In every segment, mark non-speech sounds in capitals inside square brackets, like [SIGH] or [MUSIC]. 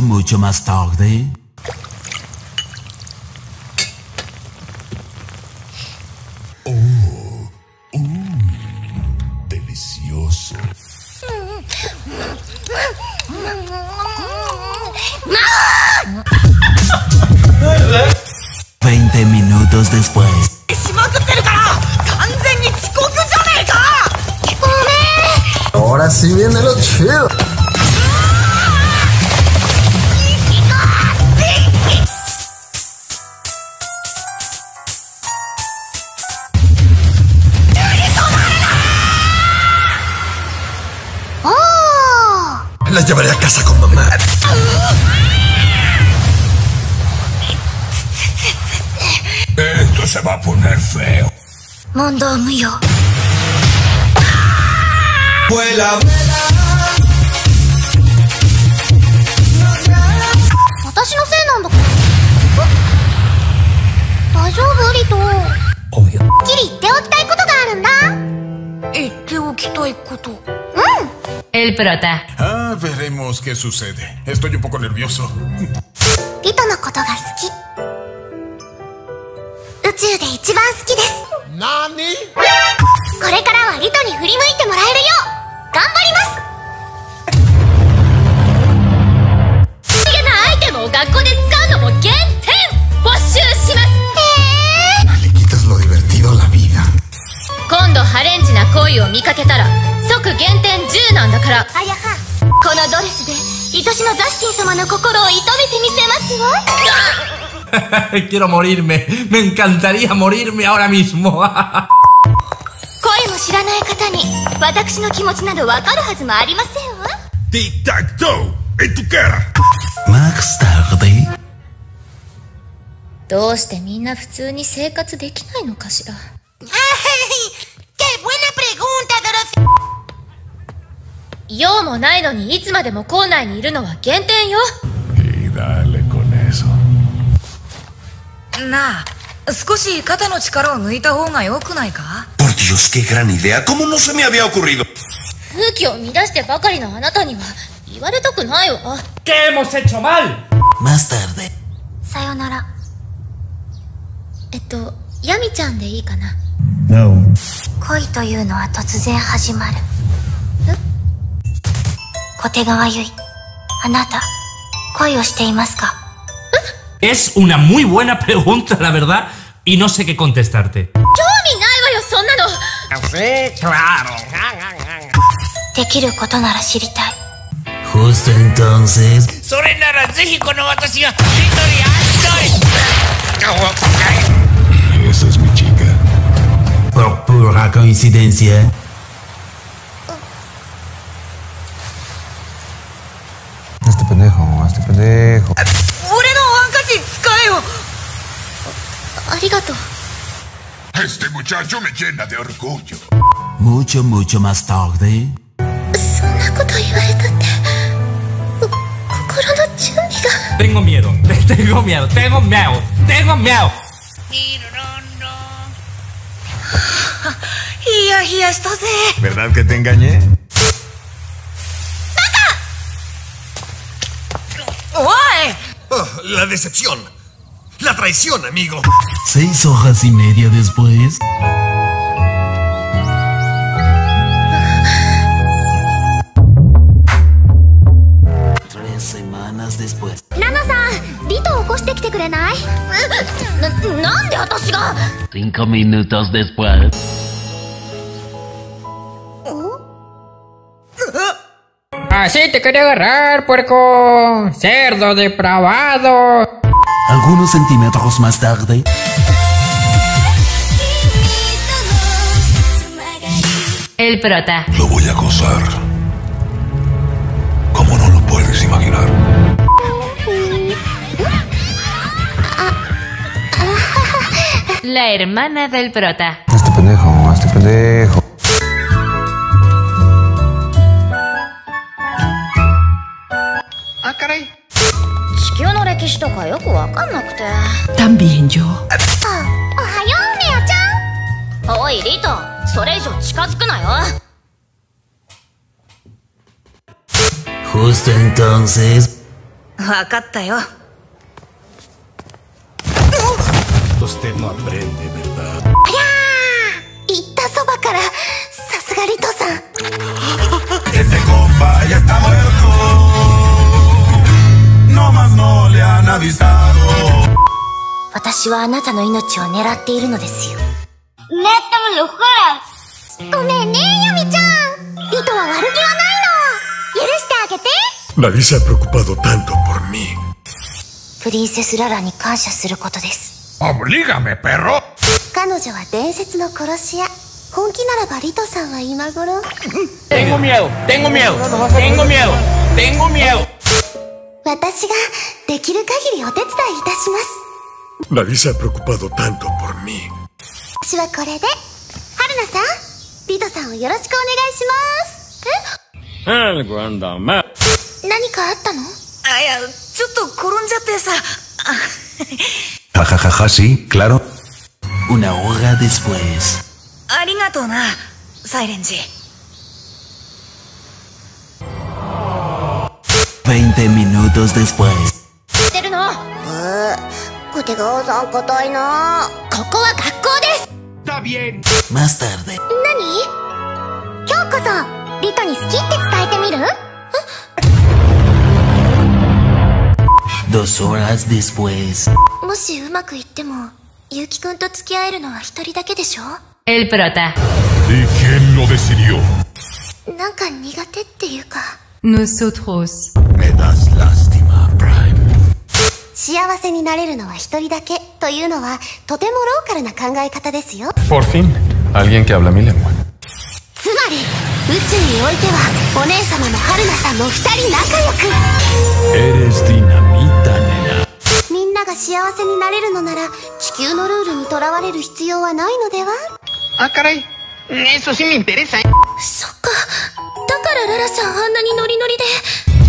mucho, más tarde. Oh, oh, delicioso. Veinte minutos después. Ahora sí viene lo chido. La llevaré a casa con mamá. Esto se va a poner feo. 問答無用 Vuela. 私のせいなんだ大丈夫リト Obvio. きり言っておきたいことがあるんだ言っておきたいこと El prota. Ah, veremos qué sucede. Estoy un poco nervioso. リトのことが好き宇宙で一番好きです ¿Nani? これからはリトに振り向いてもらえるよう頑張りますを学校で使うのも減点没収します la vida. 今度ハレンチな行為を見かけたら即減点10なんだからあやはこのドレスで愛しのザスティン様の心を射止めてみせますわ [LAUGHS] Quiero morirme. Me encantaría morirme ahora mismo. [LAUGHS] 声も知らない方に私の気持ちなどわかるはずもありませんわ Tic-tac-toe. En tu cara. Más tarde. どうしてみんな普通に生活できないのかしら [LAUGHS] 用もないのにいつまでも校内にいるのは減点よ.なあ少し肩の力を抜いた方が良くないか？Por Dios, qué gran idea. ¿Cómo no se me había ocurrido? 風紀を乱してばかりのあなたには言われたくないわ ¿Qué hemos hecho mal? Más tarde. さよならえっとヤミちゃんでいいかな？恋というのは突然始まる小手川ゆいあなた恋をしていますか Es una muy buena pregunta, la verdad. Y no sé qué contestarte. 興味ないわよそんなの できることなら知りたい Justo entonces. それならぜひこの私が一人あっとい Esa es mi chica. Por pura coincidencia. arigato. Este muchacho me llena de orgullo. Mucho, mucho más tarde. Tengo miedo, [LAUGHS] tengo miedo, tengo miedo, tengo miedo. Y ahí estás. ¿Verdad que te engañé? ¡Vaca! ¡Oye! Ah, la decepción. La traición, amigo. Seis hojas y media después. Tres semanas después. Nana-san, Dito, ocoste kite kurenai? Cinco minutos después. Así te quería agarrar, puerco. Cerdo depravado. Algunos centímetros más tarde. El prota. Lo voy a gozar. Como no lo puedes imaginar. La hermana del prota. Este pendejo, este pendejo. よくわかんなくて。ダンビ炎上。あおはようミアちゃん。おいリトそれ以上近づくなよ。分かったよ。そしても行ったそばから。さすがリトさん。[LAUGHS] エセ私はあなたの命を狙っているのですよ。ごめんね、ヨミちゃん。意図は悪気はないの。許してあげて。ラリシャ preocupado tanto por mí。プリンセス・ララに感謝することです。オブリガメ、ペロ彼女は伝説の殺し屋。本気ならばリトさんは今頃。テンゴミエウテンゴミエウテンゴミエウテンゴミエウ私ができる限りお手伝いいたします。Nadie se ha preocupado tanto por mí. 私はこれで。春菜さんリトさんをよろしくお願いします。え？何かあったの？あいやちょっと転んじゃってさ。Ja, ja, ja, ja, sí, claro. Una hora después. ありがとうなサイレンジ20 minutos después. てるの？小手川さん硬いなここは学校です Más tarde. 何？今日こそリトに好きって伝えてみる？Dos horas después. もしうまくいってもゆうきくんと付き合えるのは一人だけでしょ？El prota. ¿Y quién lo decidió? なんか苦手っていうか Nosotros. Me das lástima, Prime. 幸せになれるのは一人だけというのはとてもローカルな考え方ですよ Por fin, alguien que habla mi lengua. つまり宇宙においてはお姉様の春菜さんも二人仲良く Eres dinamita, nena. みんなが幸せになれるのなら地球のルールにとらわれる必要はないのでは？Ah, caray. Eso sí me interesa. そっかだからララさんあんなにノリノリで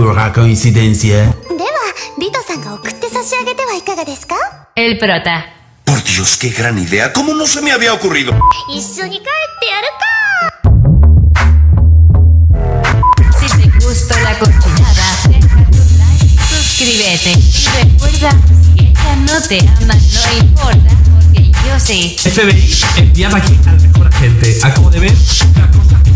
pura coincidencia. El prota. Por Dios, qué gran idea. ¿Cómo no se me había ocurrido? Si te gustó la cochinada, suscríbete. Y recuerda, si ella no te ama, no importa, porque yo sí. FBI, enviada aquí al mejor agente. Acabo de ver una cosa que